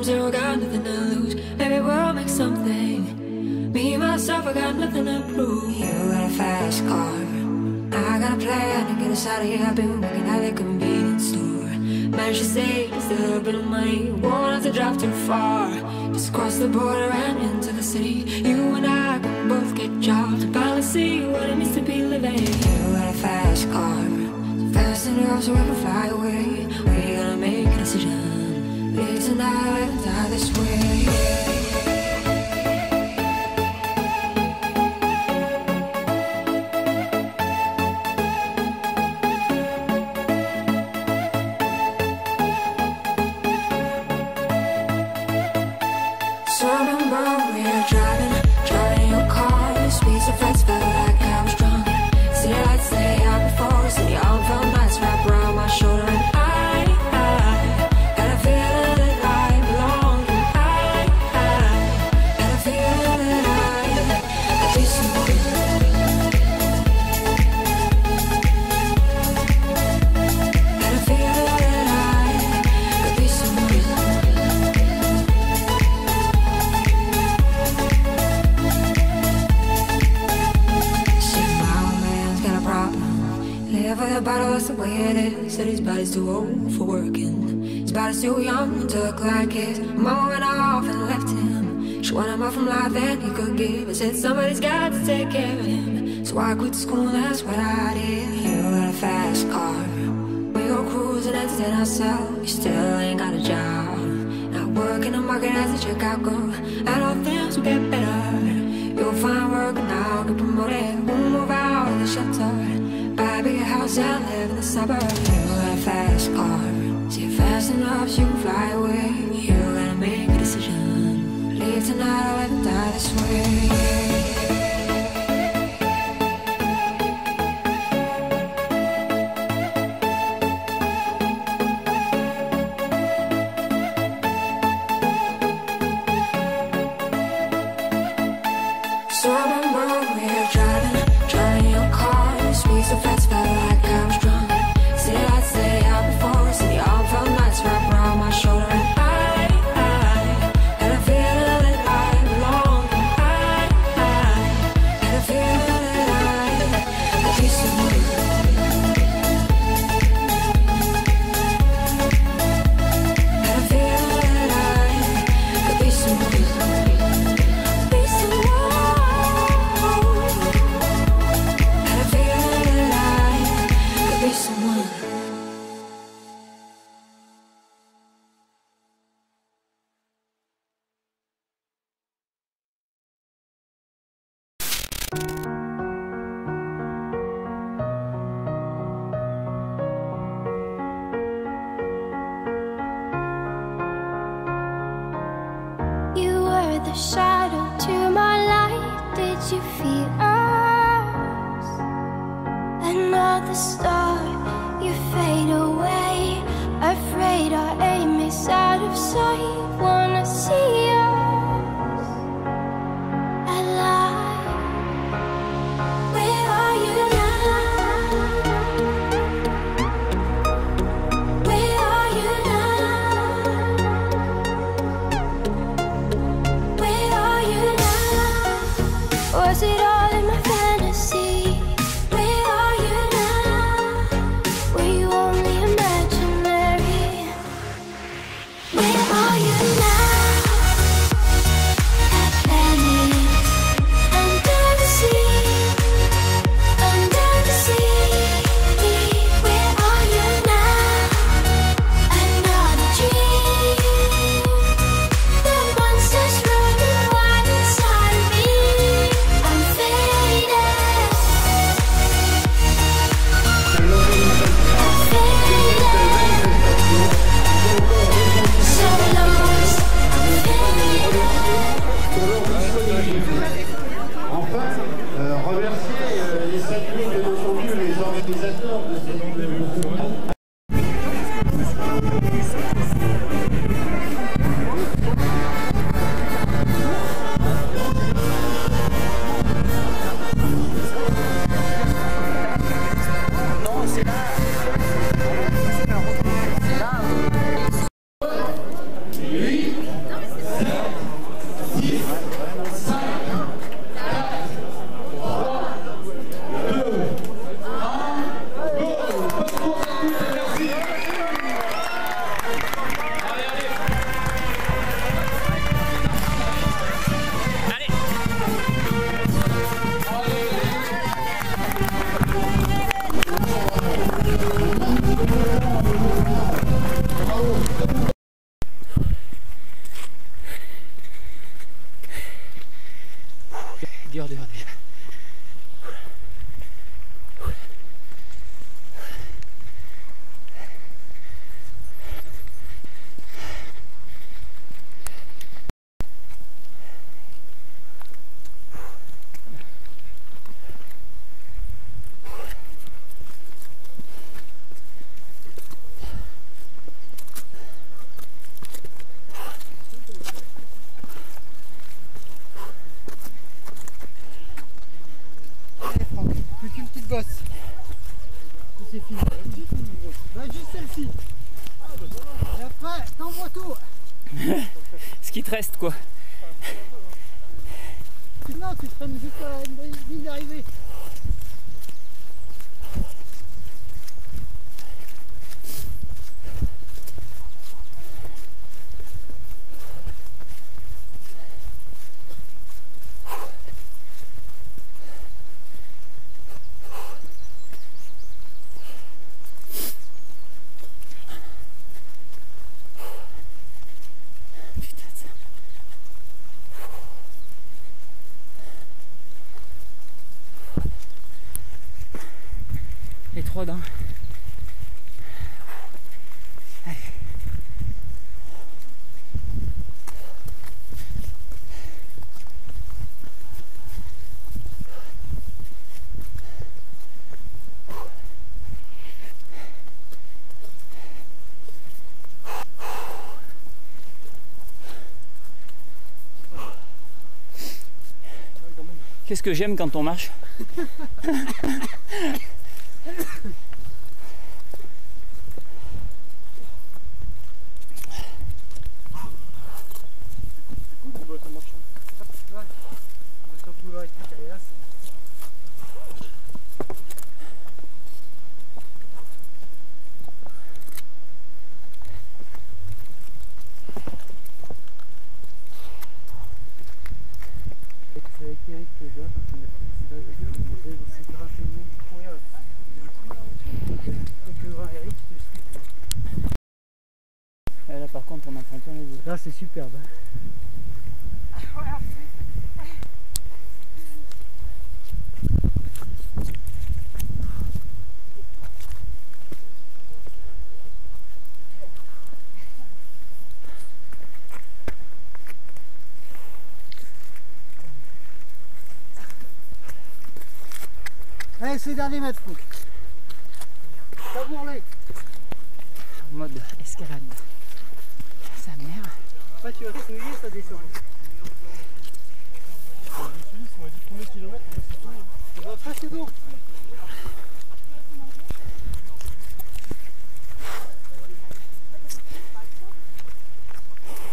From zero, got nothing to lose. Maybe we'll make something. Me, myself, I got nothing to prove. You got a fast car. I got a plan to get us out of here. I've been working at the convenience store. Managed to save just a little bit of money. Won't have to drive too far. Just cross the border and into the city. You and I can both get jobs. Finally see what it means to be living. You got a fast car. Fast enough so we can fly away. Problem. Live with a bottle, that's the way it is. Said his body's too old for working. His body's too young to look like his. Mama went off and left him. She wanted more from life than he could give. I said somebody's got to take care of him. So I quit school, that's what I did. You got a fast car. We go cruising, and entertain ourselves. You still ain't got a job. Not working the market as a checkout girl. I don't things will get better. You'll find work and I'll get promoted. We'll move I live in the suburbs. C'est fini. Bah juste celle-ci. Et après, t'envoies tout. Ce qui te reste quoi. Non, tu traînes juste à la ligne d'arrivée. Allez. Qu'est-ce que j'aime quand on marche? Guten Bürgermeister. Nein, was hat du da? Ich bin der Erste. Allez, c'est le dernier mètre, Franck. T'as bourré. En mode escalade. Sa mère. Après, tu vas te souiller, ça descend. Bah, après, c'est bon.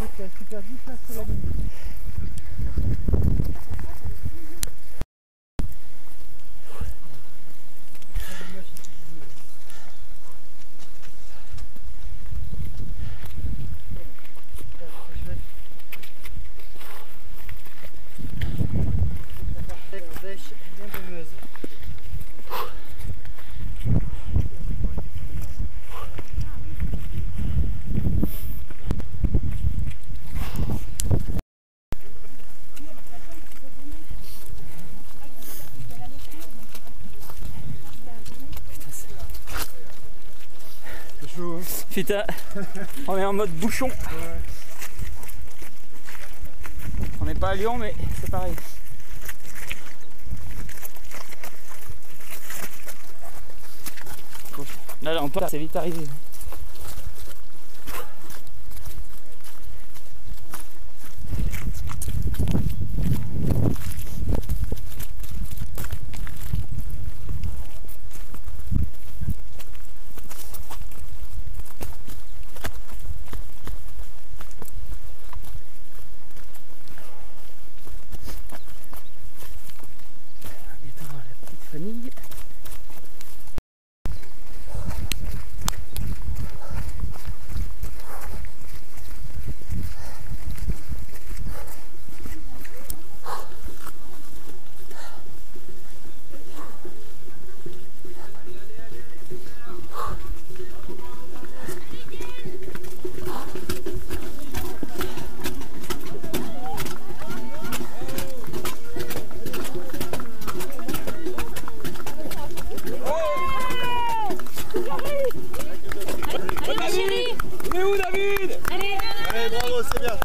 Après, tu as super 10 places sur la ligne. Bêche bien gomeuse. C'est chaud, hein Putain, on est en mode bouchon. On n'est pas à Lyon mais c'est pareil. Là, là, on peut, c'est vite arrivé. Attends, la petite famille. c'est bien.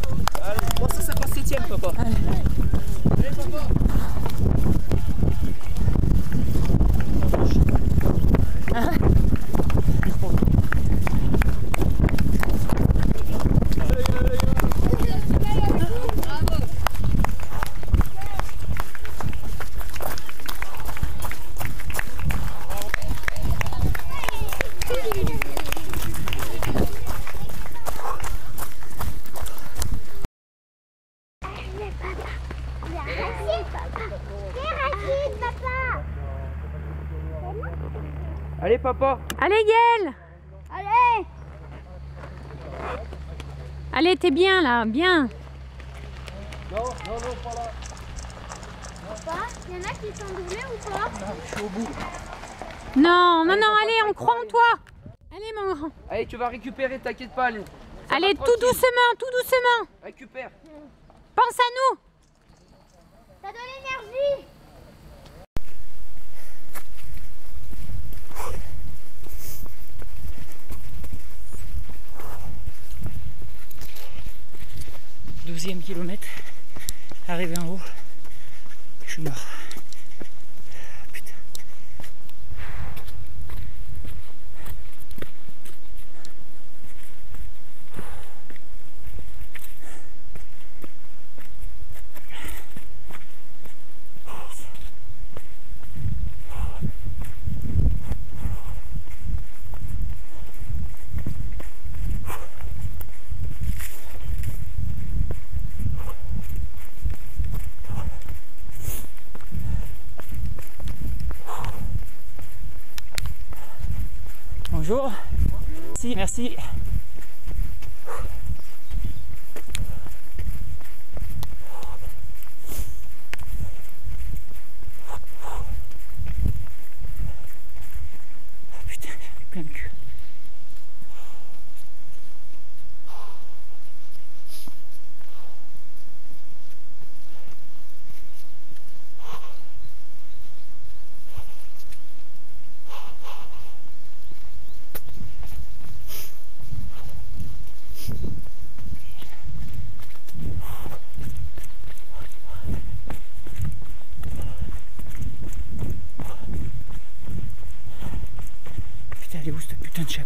Bon, ça, ça passe septième, papa. Allez, papa. Allez Gaël Allez Allez, t'es bien là, bien. Papa, il y en a qui sont doublés ou pas? Non, non, non, allez, on croit en toi. Allez mon grand. Allez, tu vas récupérer, t'inquiète pas. Allez, Ça Allez, tout tranquille. doucement, tout doucement. Récupère. Pense à nous. T'as de l'énergie Kilomètre. Arrivé en haut. Je suis mort. Bonjour. Merci, merci.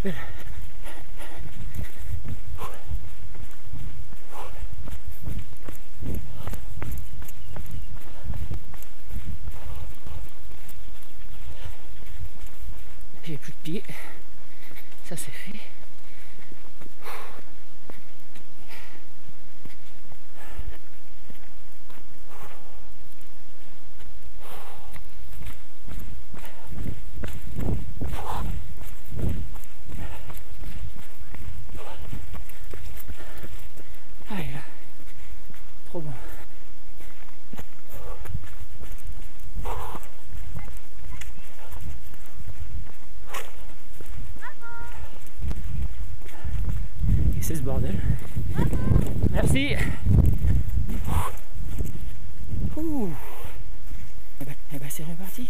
it Merci. Ouh. Eh ben, eh ben, c'est reparti.